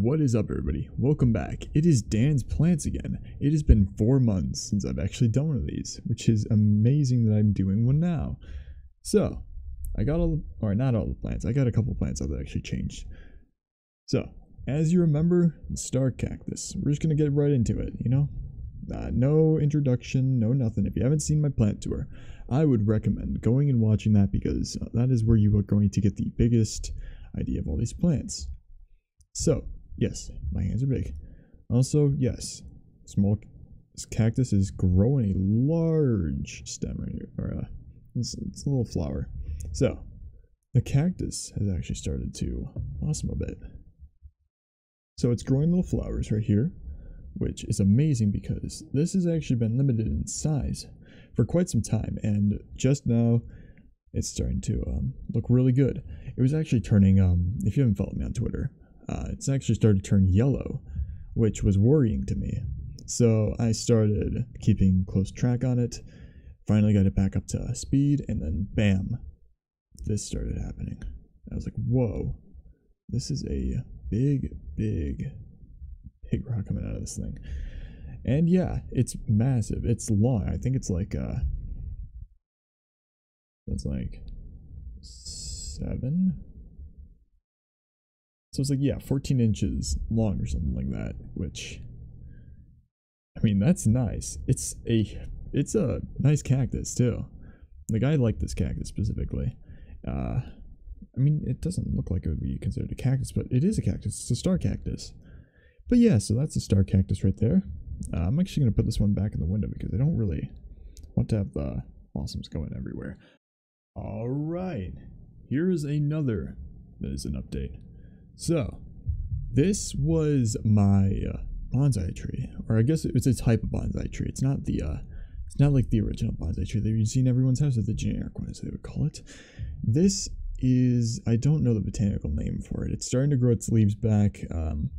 What is up, everybody? Welcome back. It is Dan's Plants again. It has been four months since I've actually done one of these, which is amazing that I'm doing one now. So, I got all, or not all the plants, I got a couple plants that actually changed. So, as you remember, star cactus. We're just gonna get right into it, you know? Uh, no introduction, no nothing. If you haven't seen my plant tour, I would recommend going and watching that because that is where you are going to get the biggest idea of all these plants. So, yes, my hands are big. Also, yes, small cactus is growing a large stem right here, or uh, it's, it's a little flower. So, the cactus has actually started to blossom a bit. So it's growing little flowers right here, which is amazing because this has actually been limited in size for quite some time, and just now it's starting to um, look really good. It was actually turning, um, if you haven't followed me on Twitter, uh, it's actually started to turn yellow, which was worrying to me. So I started keeping close track on it, finally got it back up to speed, and then bam, this started happening. I was like, whoa, this is a big, big, big rock coming out of this thing. And yeah, it's massive. It's long. I think it's like uh it's like seven. So it's like yeah, 14 inches long or something like that, which I mean that's nice. It's a it's a nice cactus too. Like I like this cactus specifically. Uh I mean, it doesn't look like it would be considered a cactus, but it is a cactus. It's a star cactus. But yeah, so that's a star cactus right there. Uh, I'm actually going to put this one back in the window because I don't really want to have the blossoms going everywhere. All right, here is another that is an update. So, this was my uh, bonsai tree, or I guess it's a type of bonsai tree. It's not the, uh, it's not like the original bonsai tree that you see in everyone's house, or the generic one, as they would call it. This is I don't know the botanical name for it. It's starting to grow its leaves back. Um,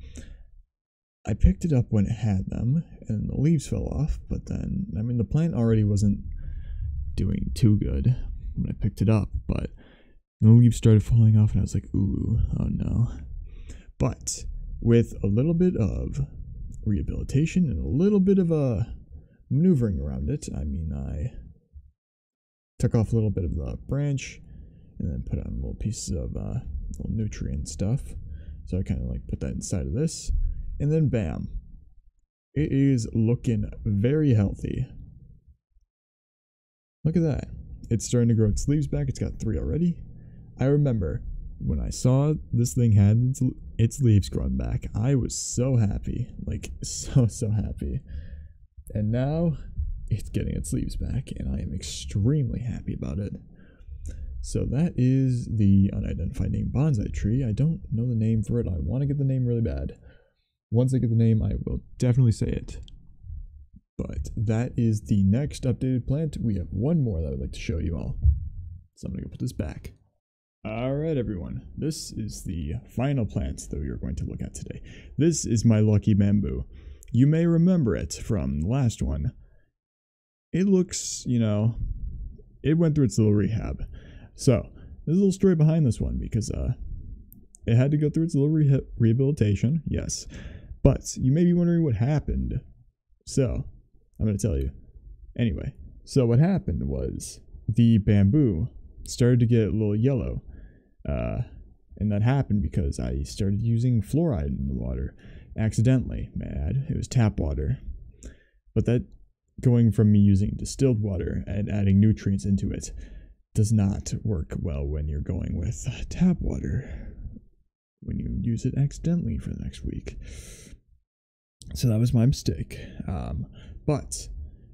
I picked it up when it had them, and the leaves fell off. But then, I mean, the plant already wasn't doing too good when I picked it up, but the leaves started falling off, and I was like, "Ooh, oh no!" But with a little bit of rehabilitation and a little bit of a maneuvering around it, I mean, I took off a little bit of the branch and then put on little pieces of uh, little nutrient stuff. So I kind of like put that inside of this, and then bam, it is looking very healthy. Look at that. It's starting to grow its leaves back. It's got three already. I remember when I saw this thing had its, its leaves grown back, I was so happy. Like, so, so happy. And now it's getting its leaves back, and I am extremely happy about it. So that is the unidentified name bonsai tree. I don't know the name for it. I want to get the name really bad. Once I get the name, I will definitely say it. But that is the next updated plant. We have one more that I would like to show you all. So I'm going to put this back. Alright everyone, this is the final plant that we are going to look at today. This is my lucky bamboo. You may remember it from the last one. It looks, you know, it went through its little rehab. So, there's a little story behind this one because uh, it had to go through its little re- rehabilitation, yes. But you may be wondering what happened. So, I'm going to tell you. Anyway, so what happened was the bamboo started to get a little yellow. Uh, and that happened because I started using fluoride in the water accidentally. Mad. It was tap water. But that going from me using distilled water and adding nutrients into it does not work well when you're going with tap water when you use it accidentally for the next week. So that was my mistake. Um, but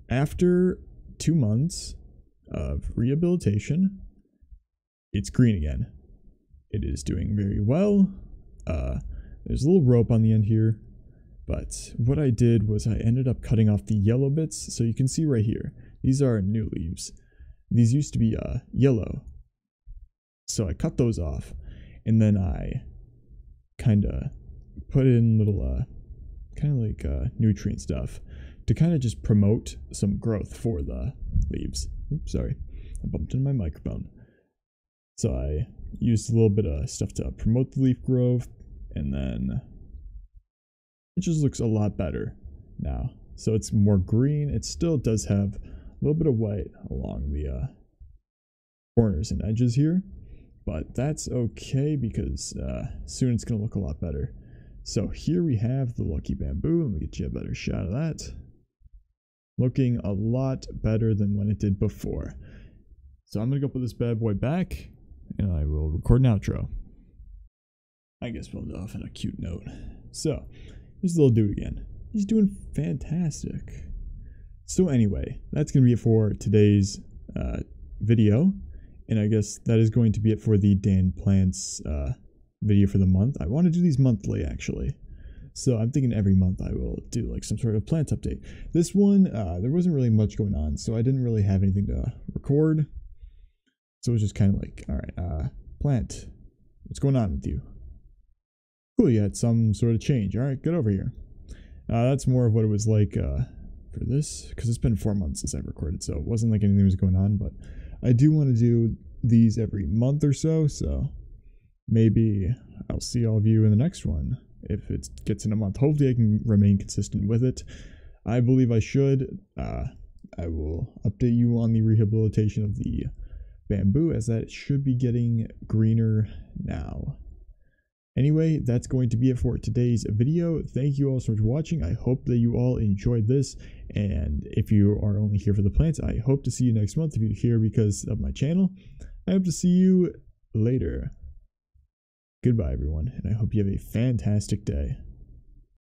after two months of rehabilitation, it's green again. It is doing very well. Uh, there's a little rope on the end here, but what I did was I ended up cutting off the yellow bits. So you can see right here, these are new leaves. These used to be uh, yellow. So I cut those off and then I kind of put in little uh, kind of like uh, nutrient stuff to kind of just promote some growth for the leaves. Oops, sorry. I bumped into my microphone. So I used a little bit of stuff to promote the leaf growth and then it just looks a lot better now. So it's more green. It still does have a little bit of white along the uh, corners and edges here, but that's okay because uh, soon it's going to look a lot better. So here we have the Lucky Bamboo. Let me get you a better shot of that. Looking a lot better than when it did before. So I'm going to go put this bad boy back and I will record an outro. I guess we'll end off on a cute note. So, here's the little dude again. He's doing fantastic. So anyway, that's going to be it for today's uh, video. And I guess that is going to be it for the Dan Plants uh, video for the month. I want to do these monthly actually. So I'm thinking every month I will do like some sort of plant update. This one, uh, there wasn't really much going on, so I didn't really have anything to record. So it was just kind of like, all right, uh, plant, what's going on with you? Cool, you had some sort of change. All right, get over here. Uh, that's more of what it was like uh, for this, because it's been four months since I've recorded, so it wasn't like anything was going on, but I do want to do these every month or so, so maybe I'll see all of you in the next one if it gets in a month. Hopefully, I can remain consistent with it. I believe I should. Uh, I will update you on the rehabilitation of the bamboo as that should be getting greener now. Anyway, that's going to be it for today's video. Thank you all so much for watching. I hope that you all enjoyed this. And if you are only here for the plants, I hope to see you next month. If you're here because of my channel, I hope to see you later. Goodbye, everyone, and I hope you have a fantastic day.